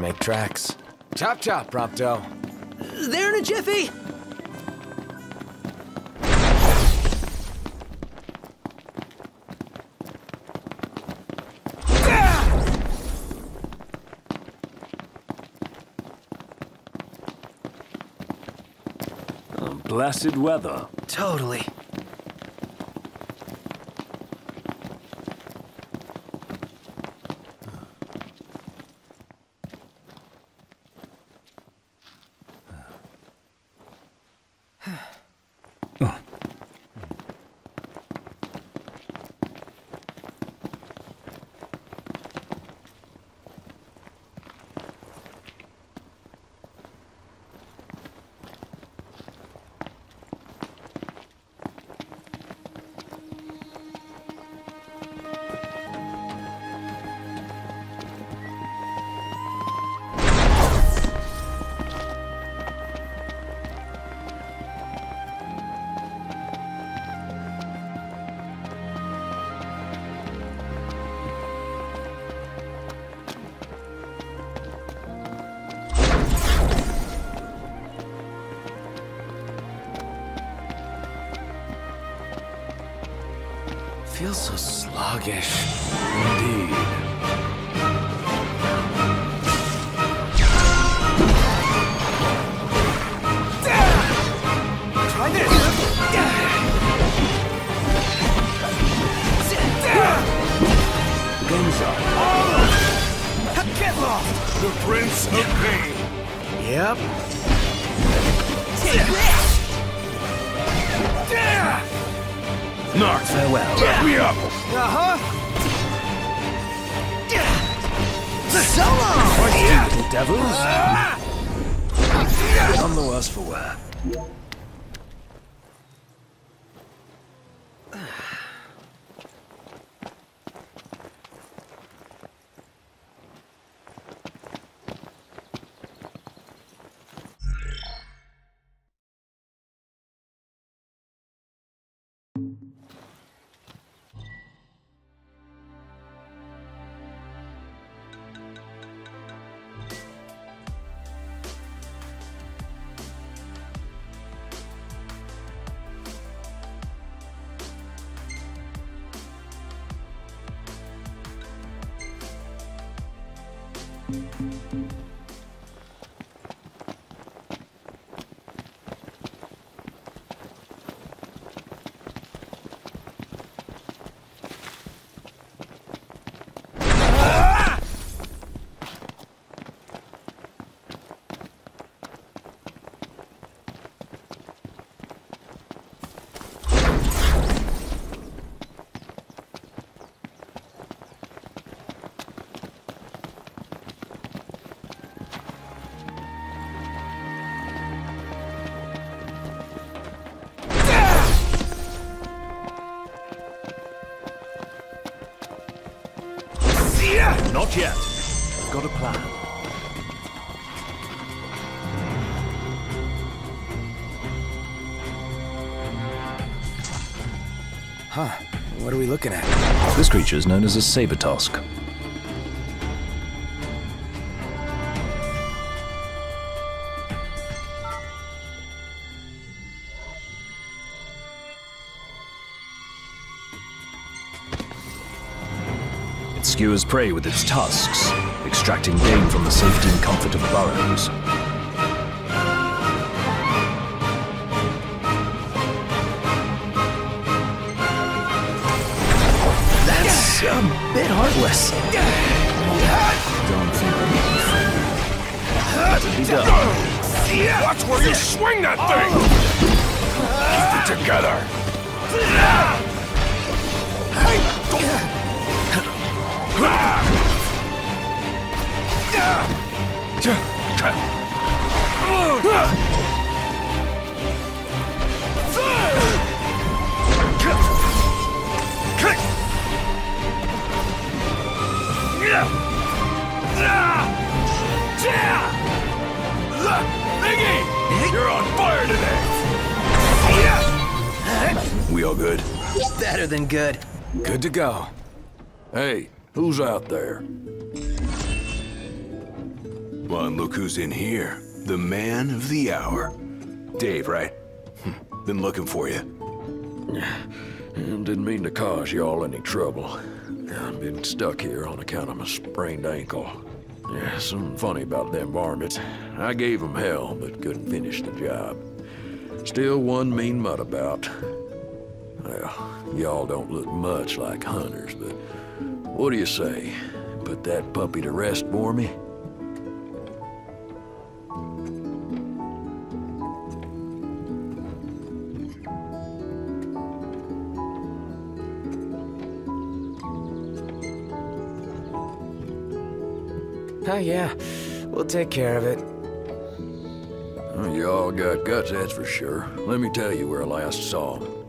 to make tracks. Chop chop, Prompto. There in a jiffy! Blessed weather. Totally. Sluggish. Not yet. I've got a plan. Huh. What are we looking at? This creature is known as a saber tusk. Prey with its tusks, extracting game from the safety and comfort of burrows. That's a bit heartless. Don't think I'm be done. Watch where you swing that thing. Keep it together. You're on fire today. We are good. Better than good. Good to go. Hey, who's out there? Well, and look who's in here. The man of the hour. Dave, right? Been looking for you. Didn't mean to cause y'all any trouble. I've been stuck here on account of my sprained ankle. Yeah, something funny about them varmints. I gave 'em hell, but couldn't finish the job. Still one mean mutt about. Well, y'all don't look much like hunters, but what do you say? Put that puppy to rest for me? Oh, yeah. We'll take care of it. Oh, Y'all got guts, that's for sure. Let me tell you where I last saw 'em.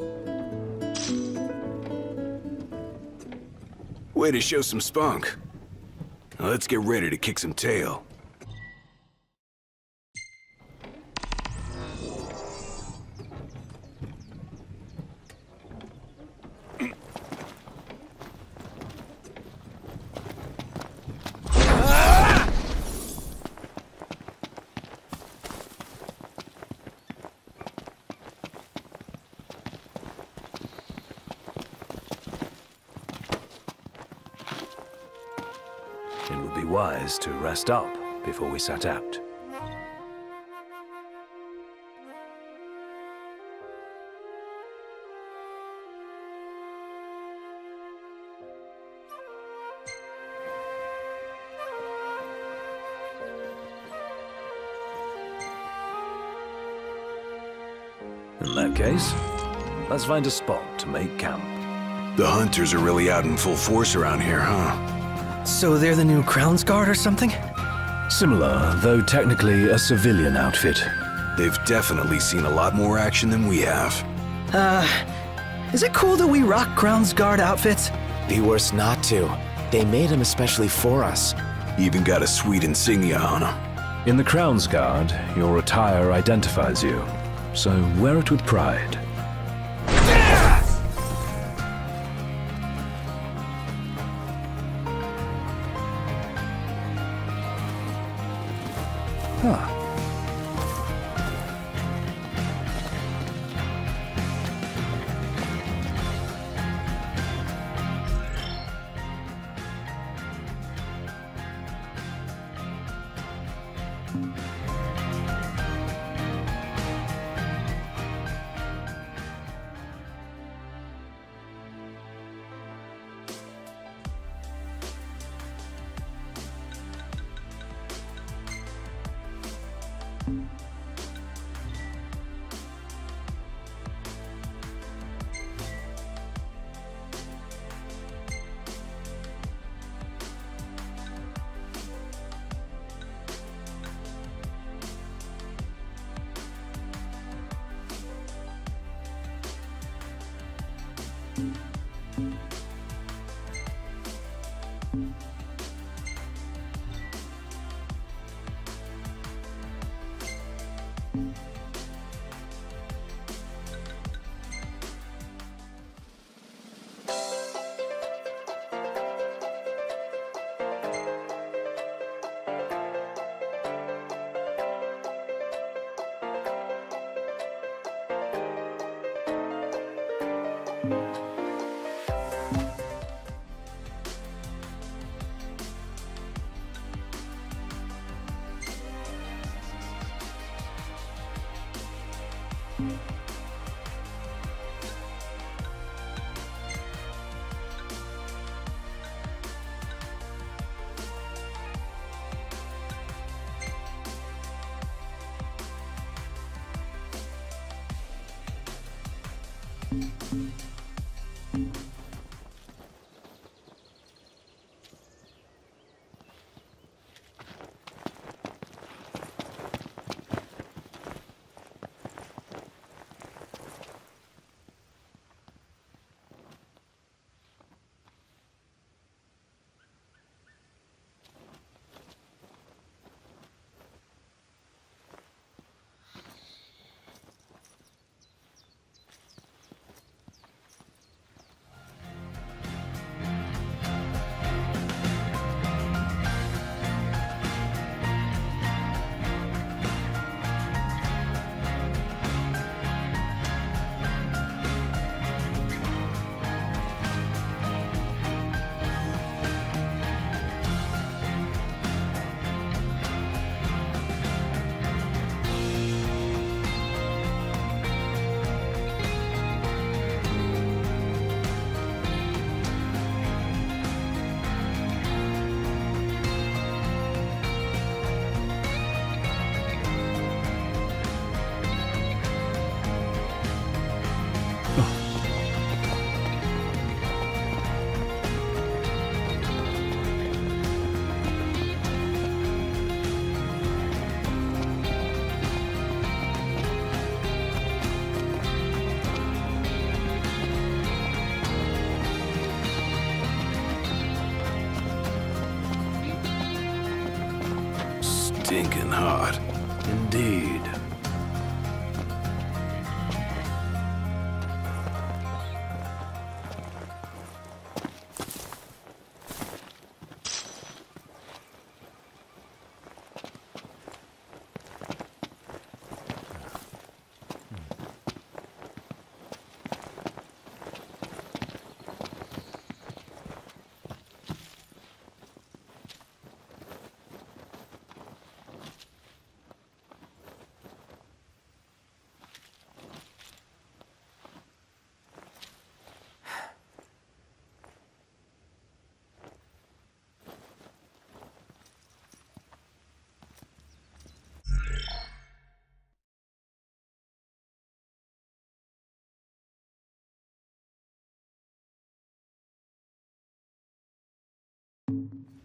Way to show some spunk. Now let's get ready to kick some tail. Up before we set out. In that case, let's find a spot to make camp. The hunters are really out in full force around here, huh? So they're the new Crownsguard or something? Similar, though technically a civilian outfit. They've definitely seen a lot more action than we have. Uh, is it cool that we rock Crownsguard outfits? Be worse not to. They made them especially for us. Even got a sweet insignia on them. In the Crownsguard, your attire identifies you, so wear it with pride. Hot. Indeed.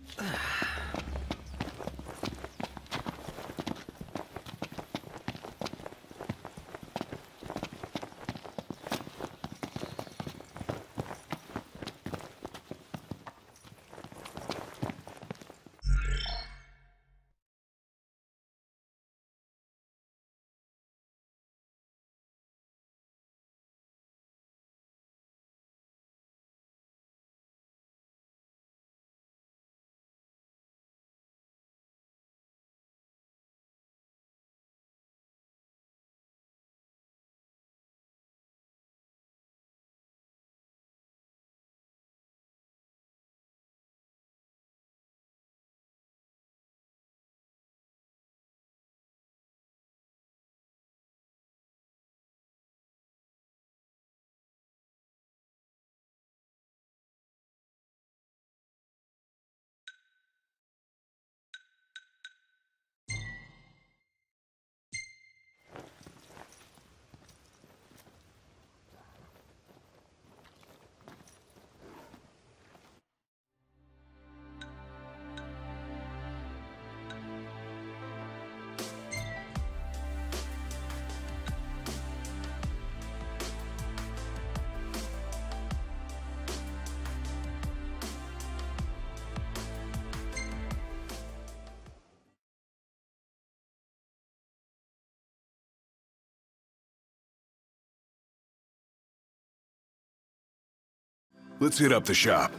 Let's hit up the shop.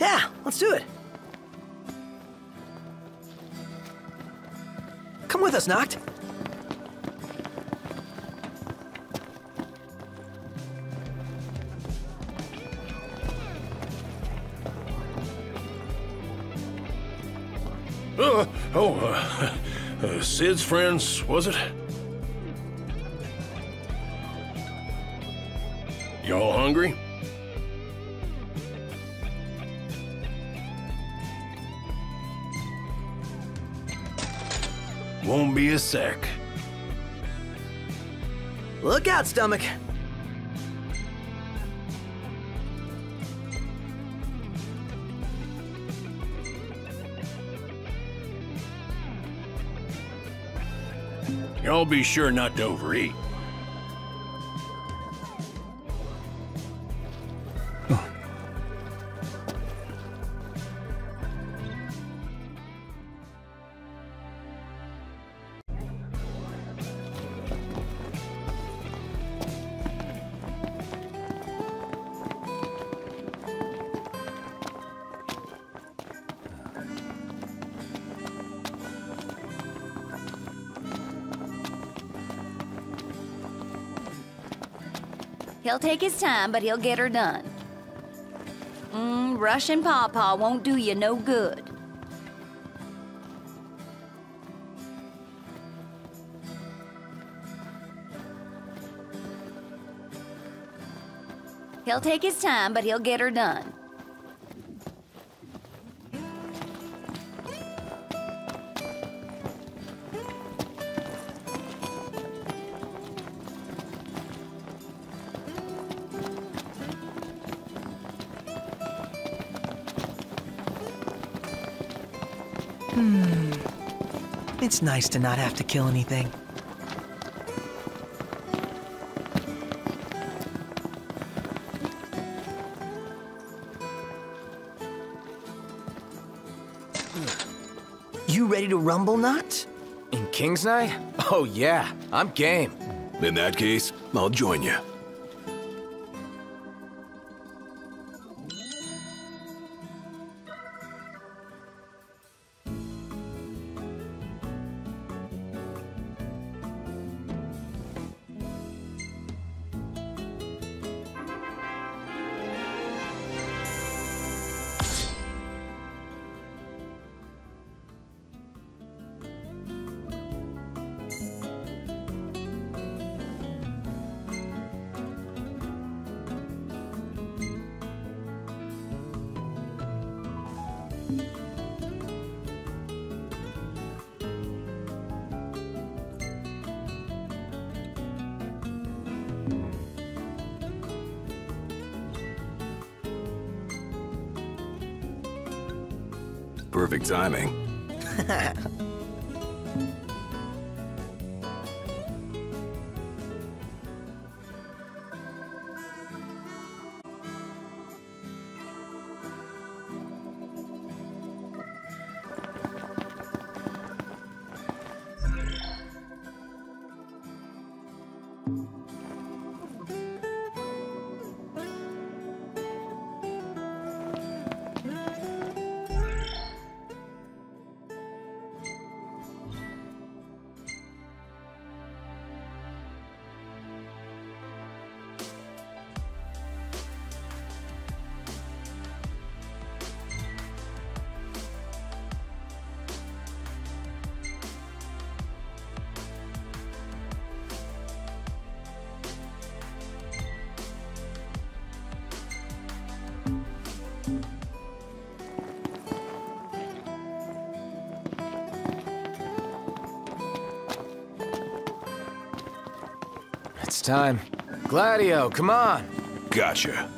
Yeah, let's do it. Come with us, Noct. Uh, oh, uh, uh, Cid's friends, was it? Y'all hungry? Won't be a sec. Look out, stomach. Y'all be sure not to overeat. He'll take his time, but he'll get her done. Mm, rushing Pawpaw won't do you no good. He'll take his time, but he'll get her done. Hmm. It's nice to not have to kill anything. You ready to rumble, Noct? In King's Knight? Oh yeah, I'm game. In that case, I'll join you. Timing. Time. Gladio, come on! Gotcha.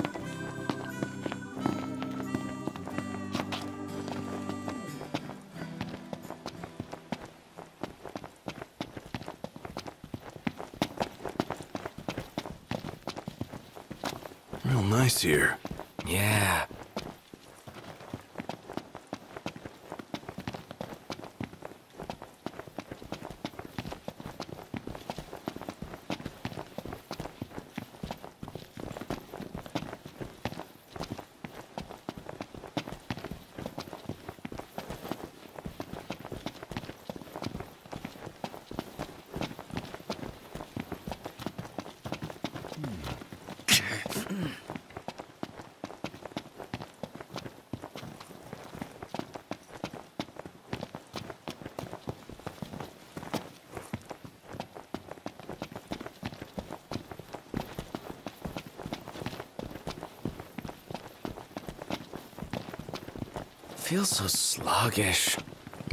Feels so sluggish.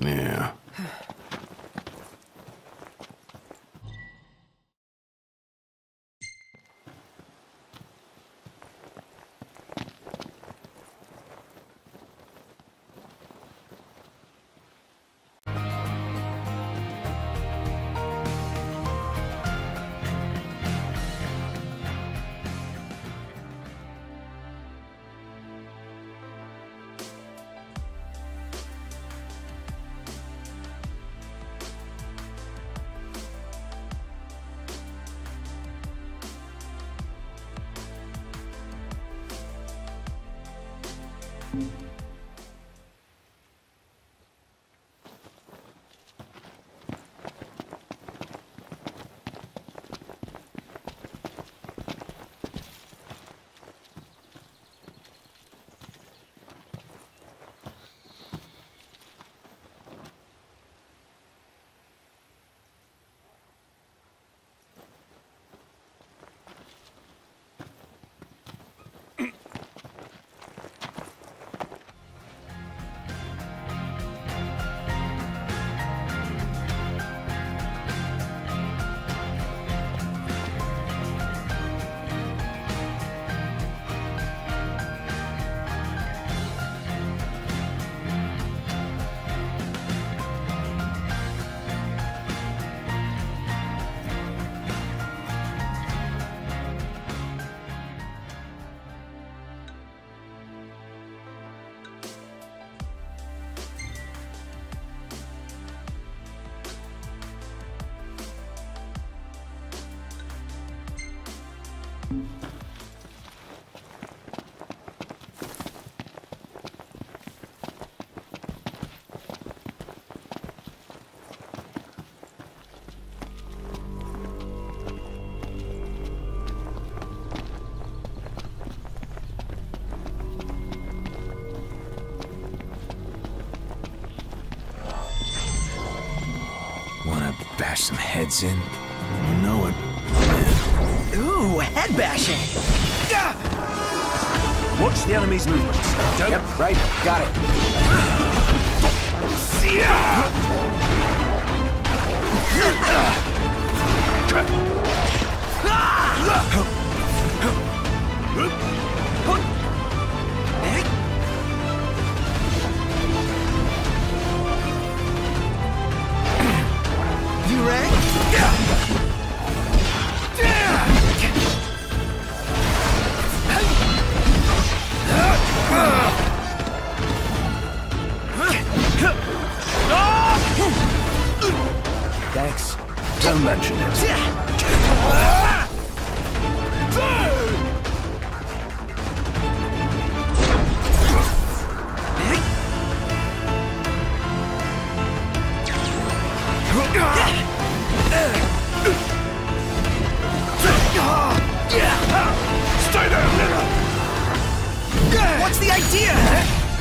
Yeah. Bash some heads in? You know it. Ooh, head bashing. Ah! Watch the enemy's movements. Don't Yep, right. Got it. You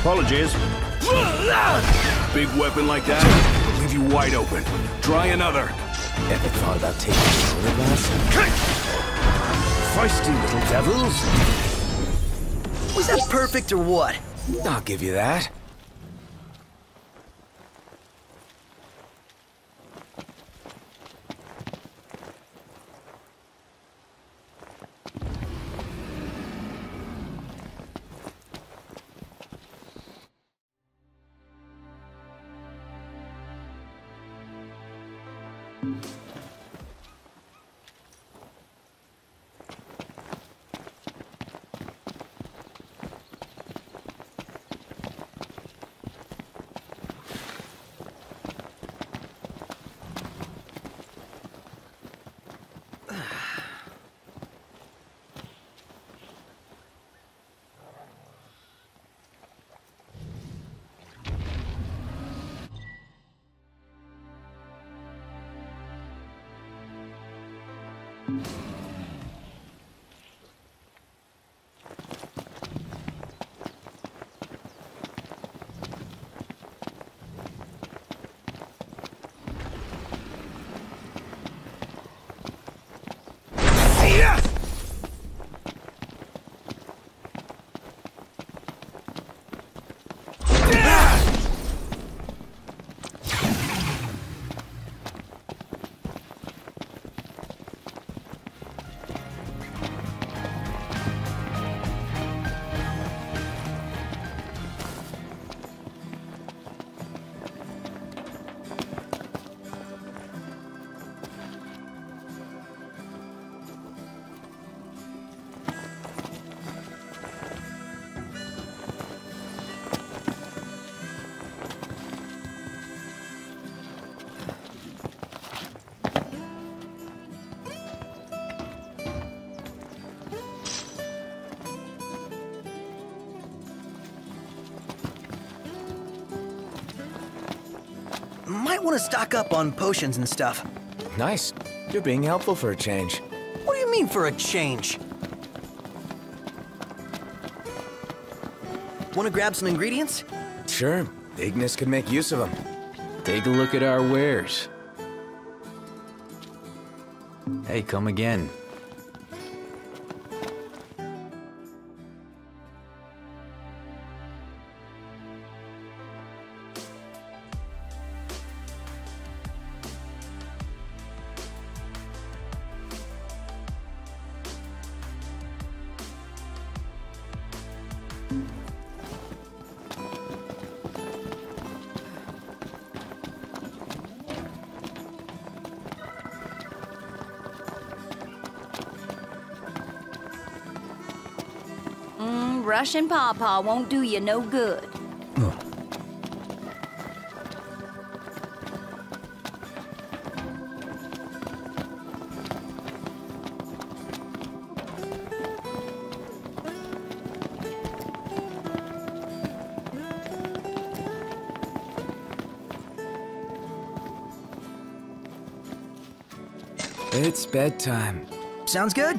Apologies. Big weapon like that, will leave you wide open. Try another. Ever thought about taking a shoulder blast? Feisty little devils. Was that perfect or what? I'll give you that. Might want to stock up on potions and stuff. Nice. You're being helpful for a change. What do you mean for a change? Want to grab some ingredients? Sure, Ignis could make use of them. Take a look at our wares. Hey, come again. rushing Pawpaw won't do you no good. It's bedtime. Sounds good.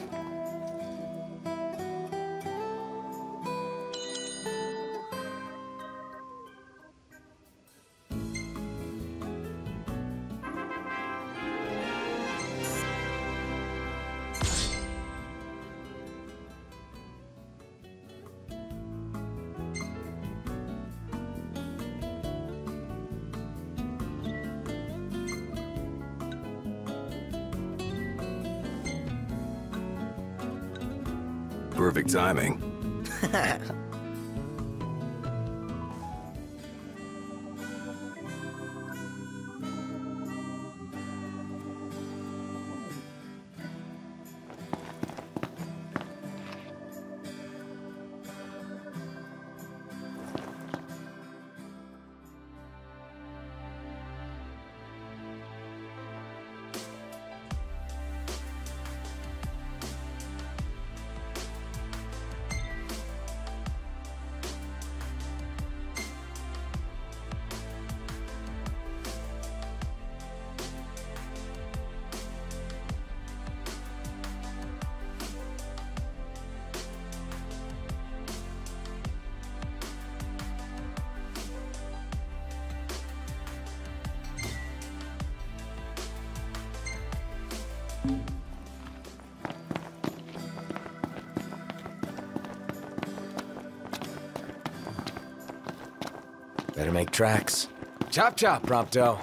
Tracks. Chop chop, Prompto.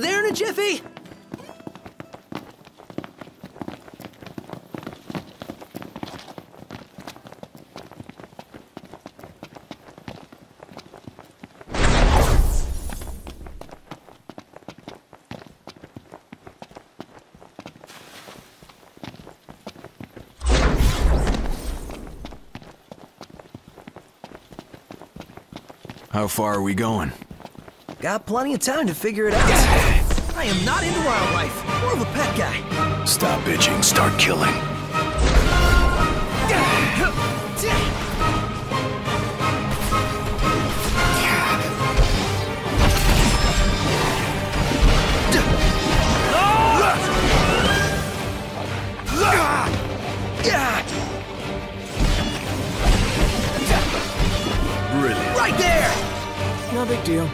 There in a jiffy! How far are we going? Got plenty of time to figure it out. I am not into wildlife, more of a pet guy. Stop bitching, start killing. No big deal.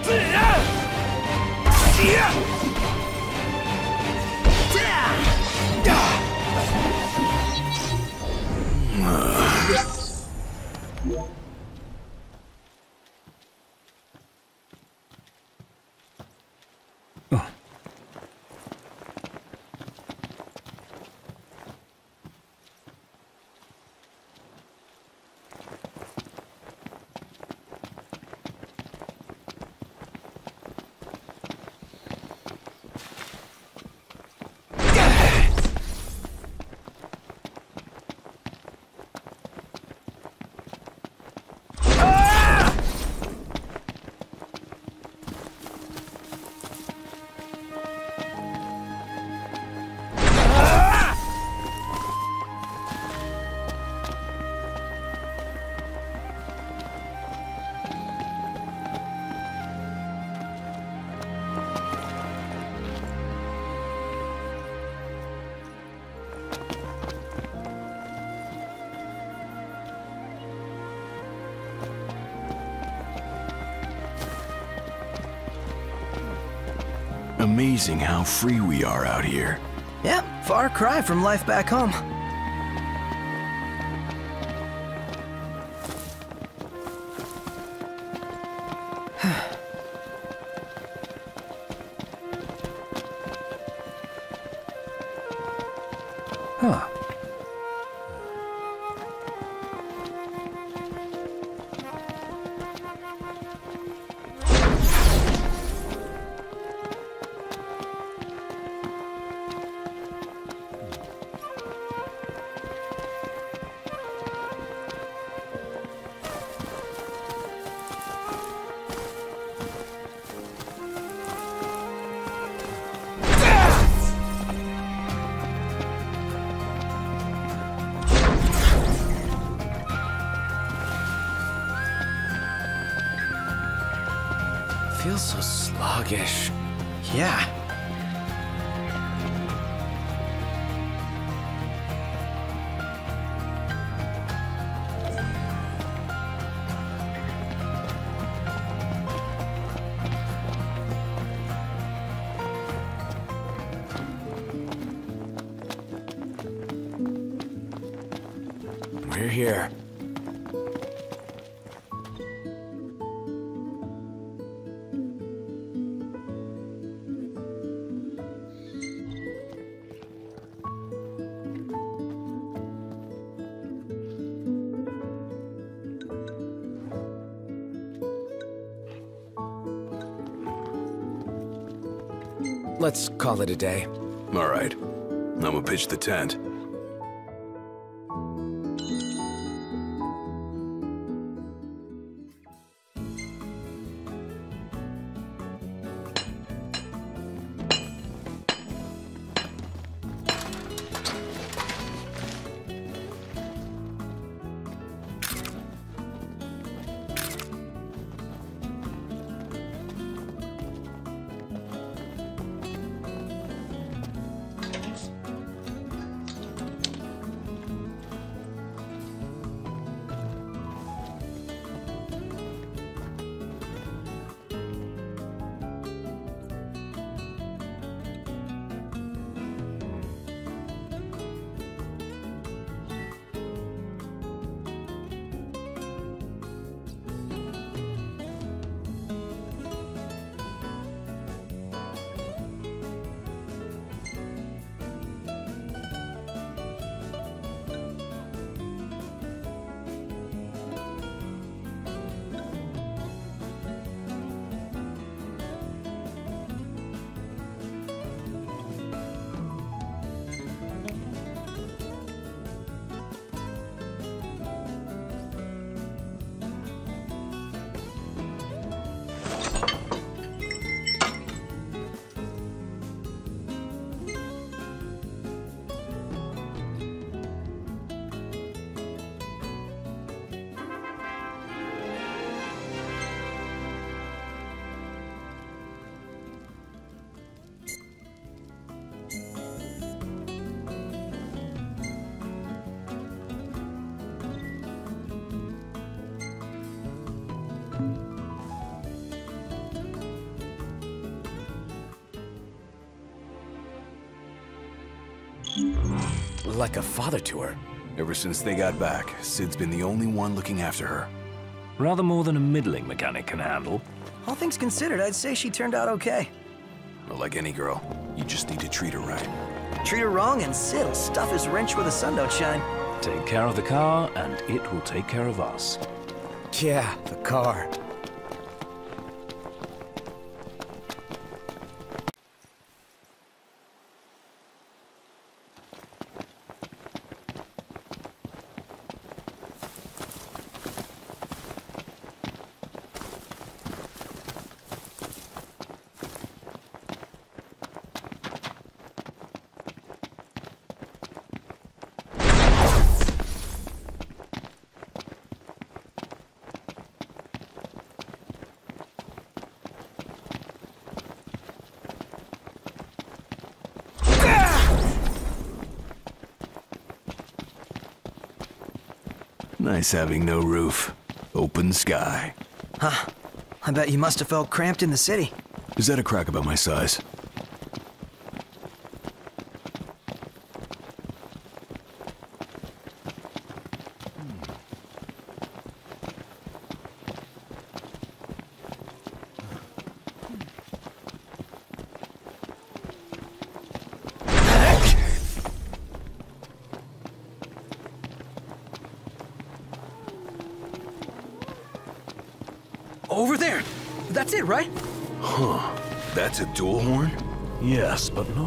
Amazing how free we are out here. Yep, far cry from life back home. We're here. Let's call it a day. All right. I'm gonna pitch the tent. Like a father to her. Ever since they got back, Cid's been the only one looking after her. Rather more than a middling mechanic can handle. All things considered, I'd say she turned out okay. But like any girl, you just need to treat her right. Treat her wrong and Cid'll stuff his wrench where the sun don't shine. Take care of the car, and it will take care of us. Yeah, the car. Nice having no roof. Open sky. Huh. I bet you must have felt cramped in the city. Is that a crack about my size?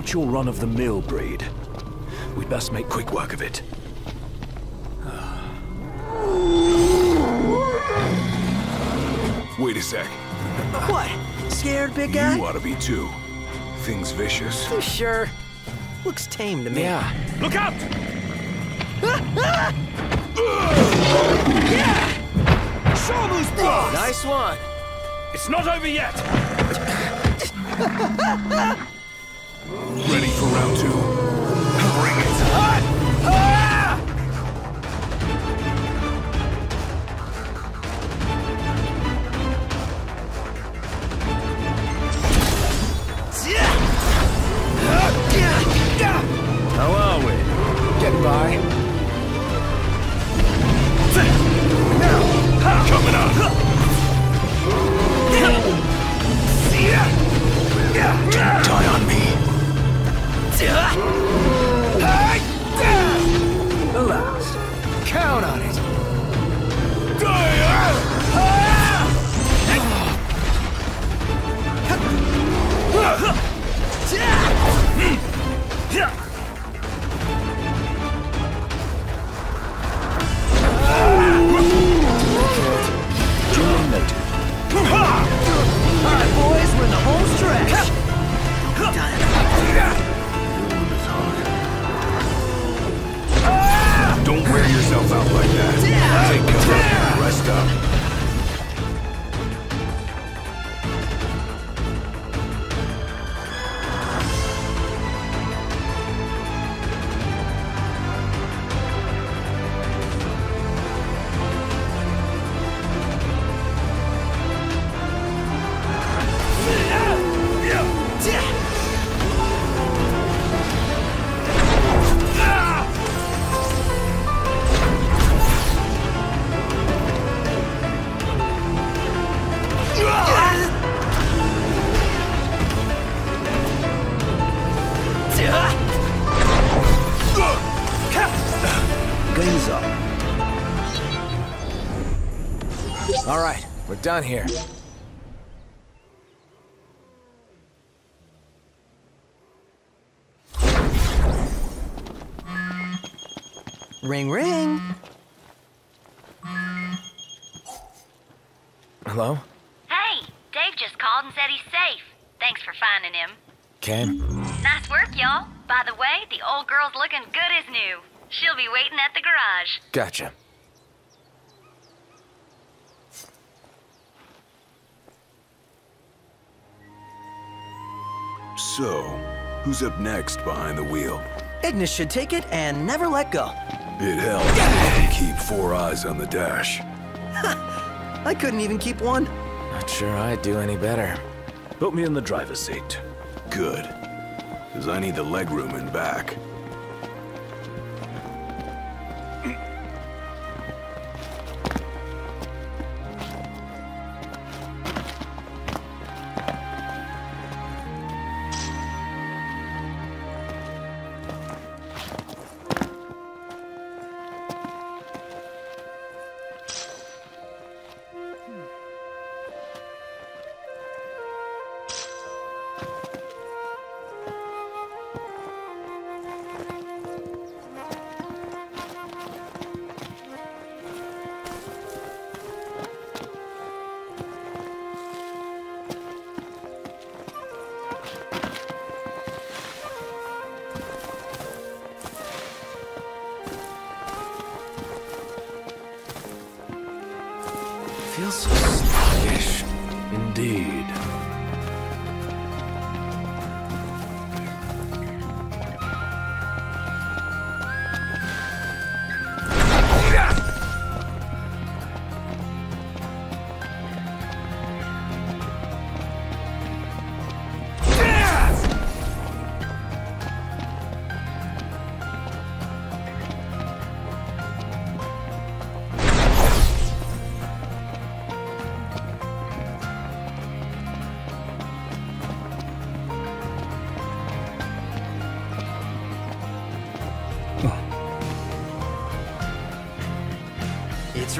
Not your run-of-the-mill breed. We'd best make quick work of it. Wait a sec. What? Scared, big guy? You ought to be too. Thing's vicious. You sure? Looks tame to me. Yeah. Look out! Nice one. It's not over yet! The last. Count on it. All right, boys, we're in the home stretch. Yourself out like that. Take cover rest up. Right, we're done here. Ring, ring. Hello? Hey, Dave just called and said he's safe. Thanks for finding him. Okay. Nice work, y'all. By the way, the old girl's looking good as new. She'll be waiting at the garage. Gotcha. So, who's up next behind the wheel? Ignis should take it and never let go. It helps if you keep four eyes on the dash. I couldn't even keep one. Not sure I'd do any better. Put me in the driver's seat. Good. Because I need the legroom in back.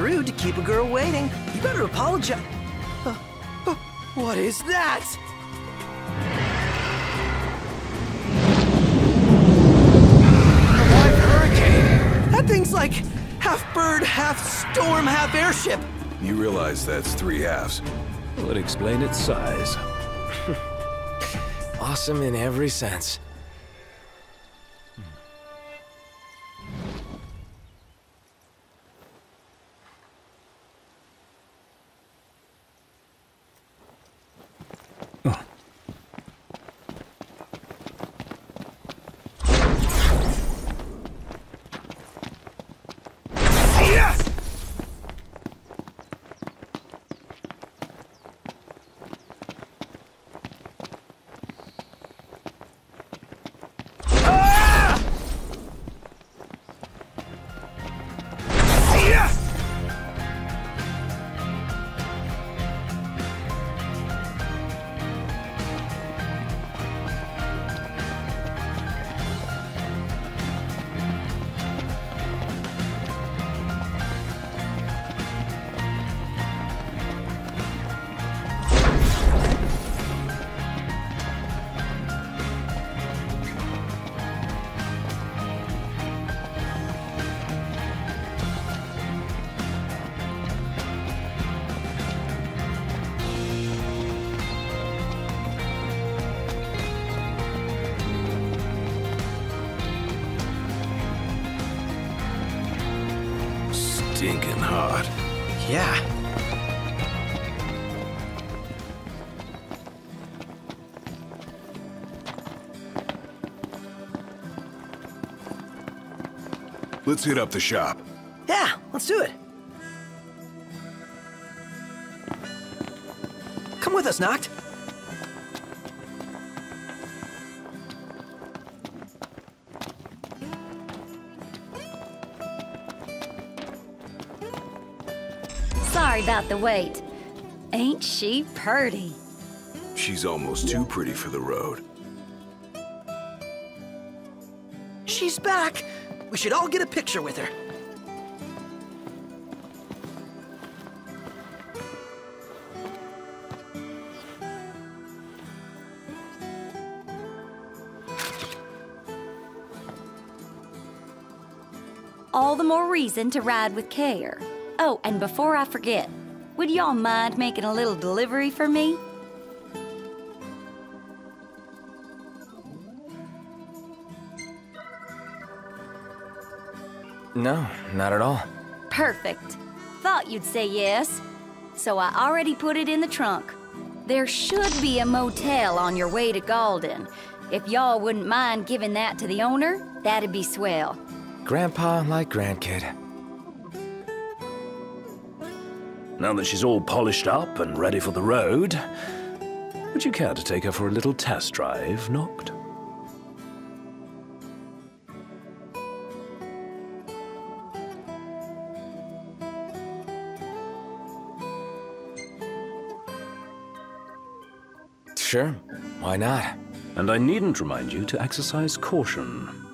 Rude to keep a girl waiting. You better apologize. Uh, uh, what is that? A live hurricane. That thing's like half bird, half storm, half airship. You realize that's three halves. Would explain its size. Awesome in every sense. Yeah. Let's hit up the shop. Yeah, let's do it. Come with us, Noct. Sorry about the weight. Ain't she purty? She's almost too pretty for the road. She's back. We should all get a picture with her. All the more reason to ride with care. Oh, and before I forget, would y'all mind making a little delivery for me? No, not at all. Perfect. Thought you'd say yes. So I already put it in the trunk. There should be a motel on your way to Galdin. If y'all wouldn't mind giving that to the owner, that'd be swell. Grandpa like grandkid. Now that she's all polished up and ready for the road, would you care to take her for a little test drive, Noct? Sure, why not? And I needn't remind you to exercise caution.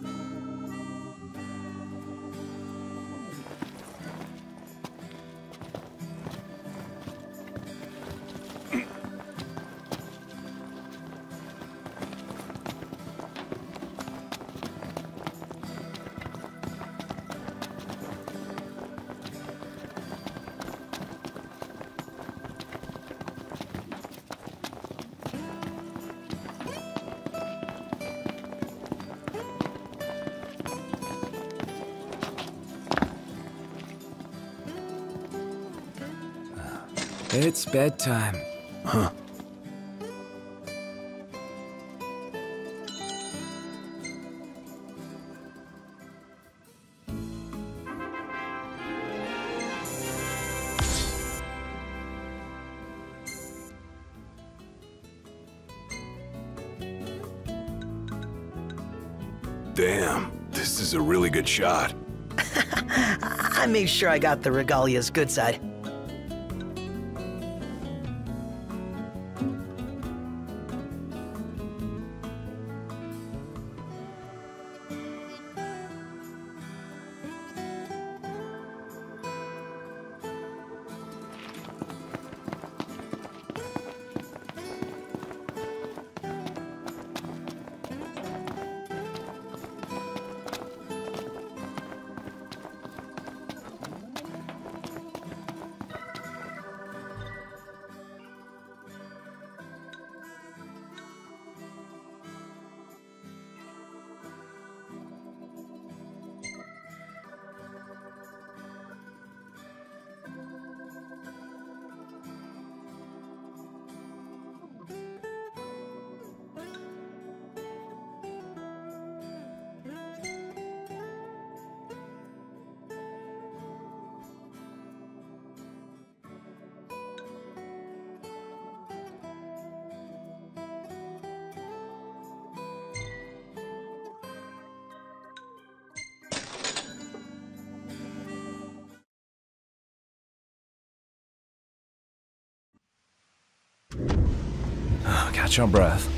It's bedtime. Damn, this is a really good shot. I made sure I got the regalia's good side. Oh, catch your breath.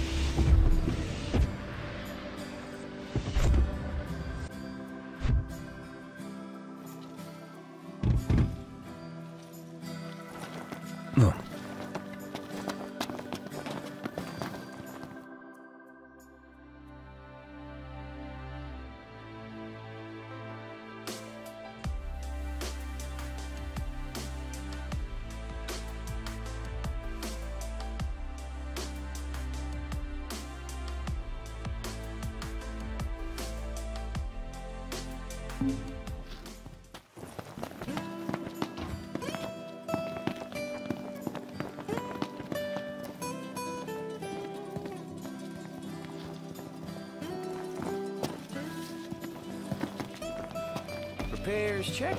Repairs, check.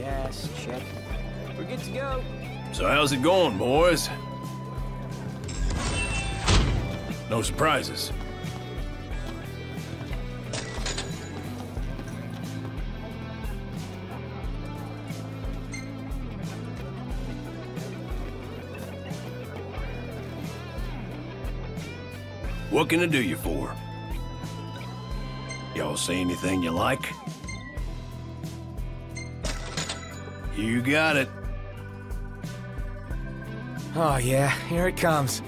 Yes, check. We're good to go. So how's it going, boys? No surprises. What can I do you for? Y'all see anything you like? You got it. Oh, yeah, here it comes.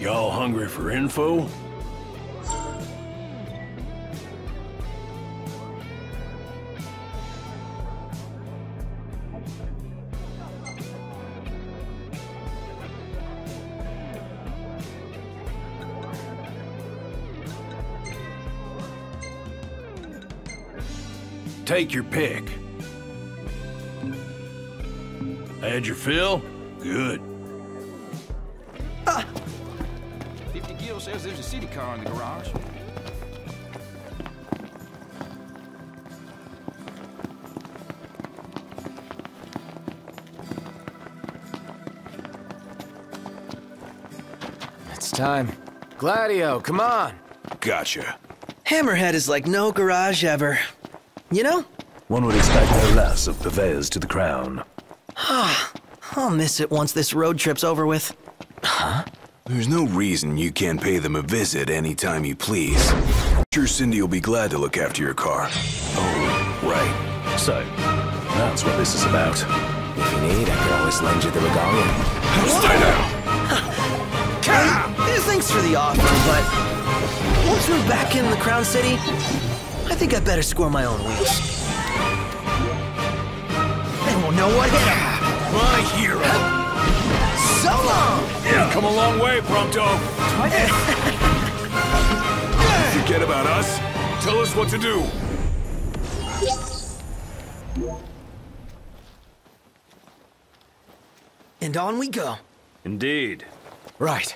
Y'all hungry for info? Take your pick. Had your fill? Good. 50 Gil says there's a city car in the garage. It's time. Gladio, come on. Gotcha. Hammerhead is like no garage ever. You know, One would expect no less of purveyors to the crown. I'll miss it once this road trip's over with. Huh? There's no reason you can't pay them a visit anytime you please. Sure Cindy will be glad to look after your car. Oh, right. So, that's what this is about. If you need, I can always lend you the regalia. Stay down! Hey, thanks for the offer, but once we're back in the Crown City, I think I better score my own wheels. They won't know what hit 'em. My hero! So long! You've come a long way, Prompto. Forget about us. Tell us what to do. And on we go. Indeed. Right.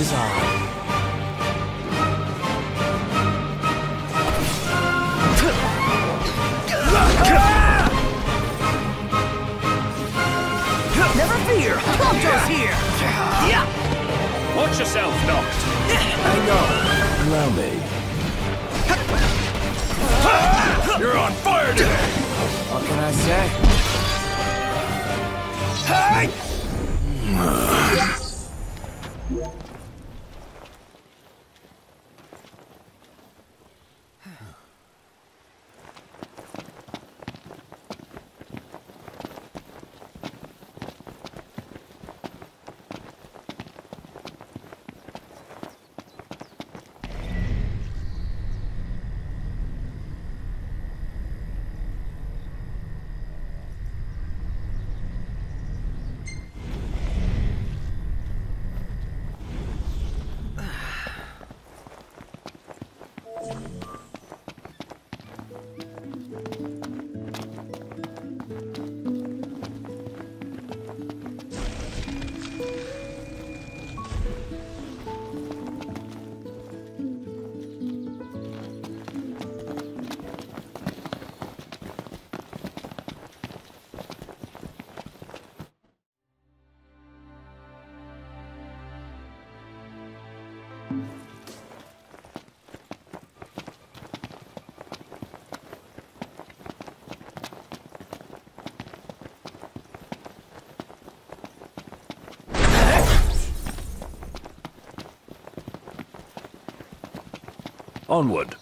is on. Never fear! Prompto's here! Yeah. Watch yourself, Noct! I know. Allow me. You're on fire today! What can I say? Hey! Hmm. Feels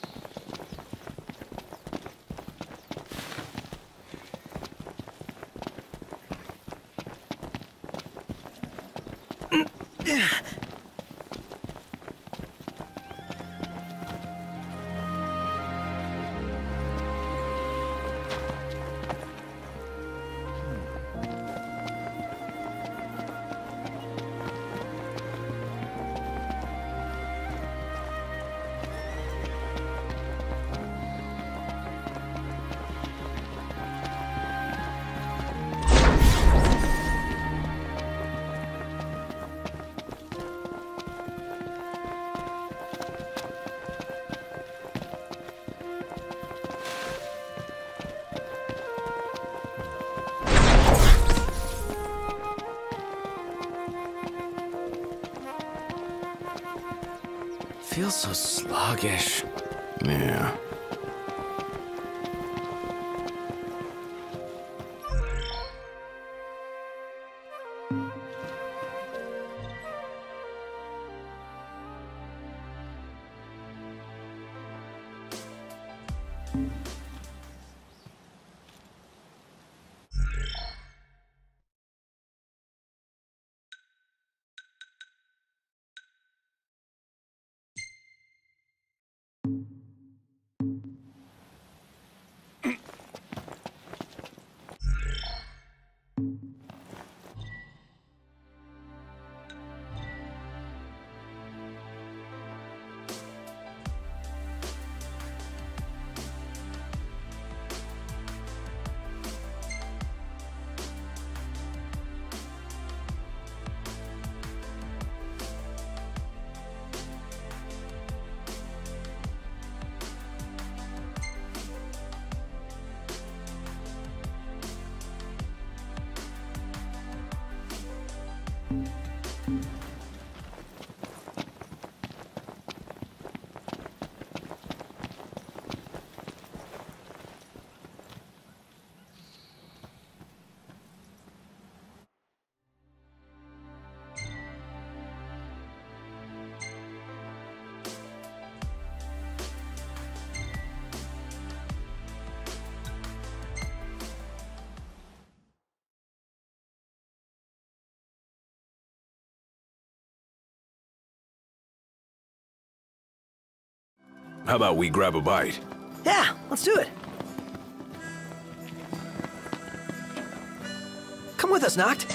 sluggish. How about we grab a bite? Yeah, let's do it. Come with us, Noct.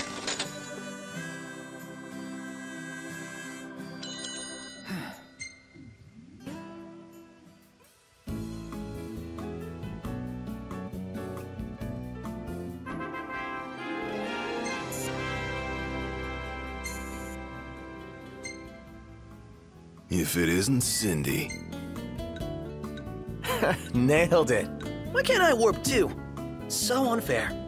If it isn't Cindy. Nailed it. Why can't I warp too? So unfair.